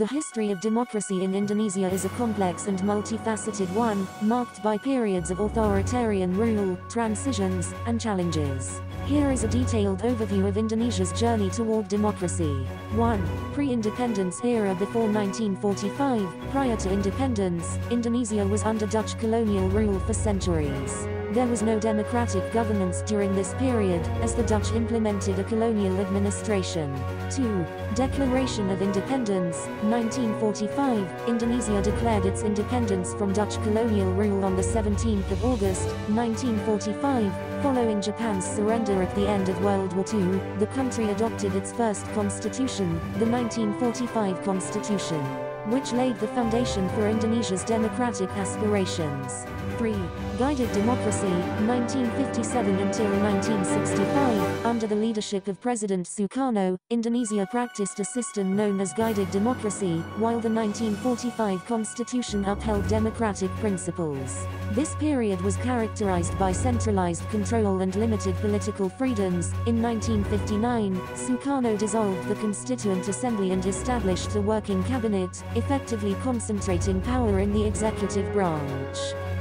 The history of democracy in Indonesia is a complex and multifaceted one, marked by periods of authoritarian rule, transitions, and challenges. Here is a detailed overview of Indonesia's journey toward democracy. 1. Pre-independence era before 1945. Prior to independence, Indonesia was under Dutch colonial rule for centuries. There was no democratic governance during this period, as the Dutch implemented a colonial administration. 2. Declaration of Independence, 1945, Indonesia declared its independence from Dutch colonial rule on the 17th of August, 1945, Following Japan's surrender at the end of World War II, the country adopted its first constitution, the 1945 Constitution, which laid the foundation for Indonesia's democratic aspirations. 3. Guided Democracy, 1957 until 1965. Under the leadership of President Sukarno, Indonesia practiced a system known as guided democracy, while the 1945 constitution upheld democratic principles. This period was characterized by centralized control and limited political freedoms. In 1959, Sukarno dissolved the Constituent Assembly and established a working cabinet, effectively concentrating power in the executive branch.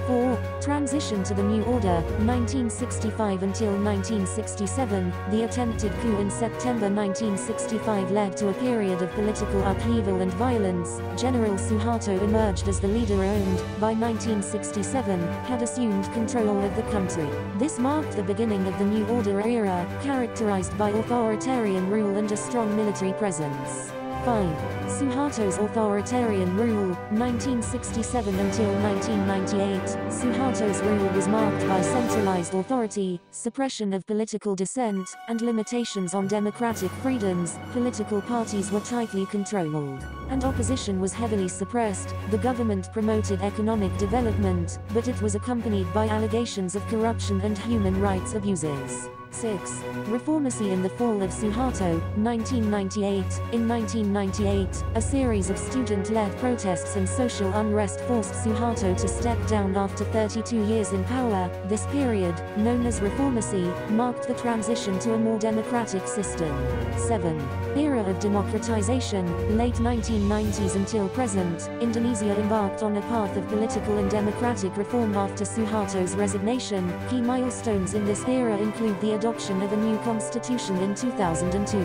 4. Transition to the New Order, 1965 until 1967, the attempted coup in September 1965 led to a period of political upheaval and violence. General Suharto emerged as the leader and, by 1967, had assumed control of the country. This marked the beginning of the New Order era, characterized by authoritarian rule and a strong military presence. 5. Suharto's authoritarian rule, 1967 until 1998. Suharto's rule was marked by centralized authority, suppression of political dissent, and limitations on democratic freedoms. Political parties were tightly controlled, and opposition was heavily suppressed. The government promoted economic development, but it was accompanied by allegations of corruption and human rights abuses. 6. Reformasi in the fall of Suharto, 1998. In 1998, a series of student-led protests and social unrest forced Suharto to step down after 32 years in power. This period, known as Reformasi, marked the transition to a more democratic system. 7. Era of democratization, late 1990s until present, Indonesia embarked on a path of political and democratic reform after Suharto's resignation. Key milestones in this era include the adoption of a new constitution in 2002,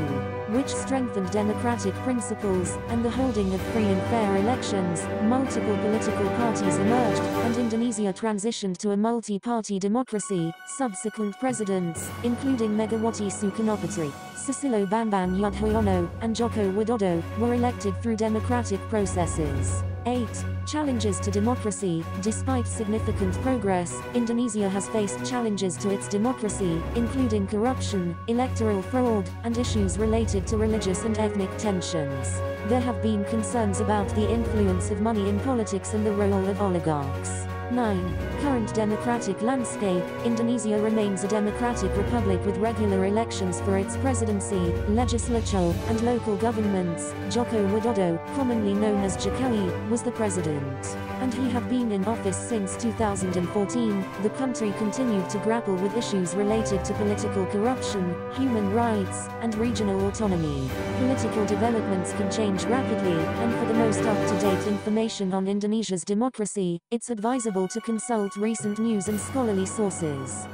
which strengthened democratic principles, and the holding of free and fair elections. Multiple political parties emerged, and Indonesia transitioned to a multi-party democracy. Subsequent presidents, including Megawati Sukarnoputri, Susilo Bambang Yudhoyono, and Joko Widodo, were elected through democratic processes. 8. Challenges to democracy. Despite significant progress, Indonesia has faced challenges to its democracy, including corruption, electoral fraud, and issues related to religious and ethnic tensions. There have been concerns about the influence of money in politics and the role of oligarchs. 9. Current democratic landscape. Indonesia remains a democratic republic with regular elections for its presidency, legislature, and local governments. Joko Widodo, commonly known as Jokowi, was the president. And he had been in office since 2014. The country continued to grapple with issues related to political corruption, human rights, and regional autonomy. Political developments can change rapidly, and for the most up-to-date information on Indonesia's democracy, it's advisable to consult recent news and scholarly sources.